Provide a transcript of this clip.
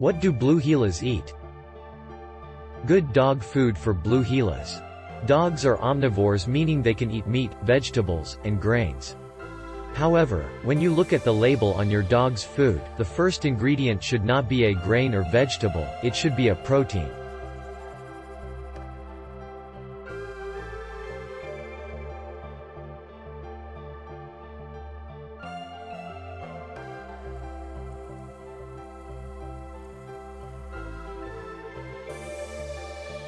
What do blue Heelers eat? Good dog food for blue Heelers. Dogs are omnivores meaning they can eat meat, vegetables, and grains. However, when you look at the label on your dog's food, the first ingredient should not be a grain or vegetable, it should be a protein.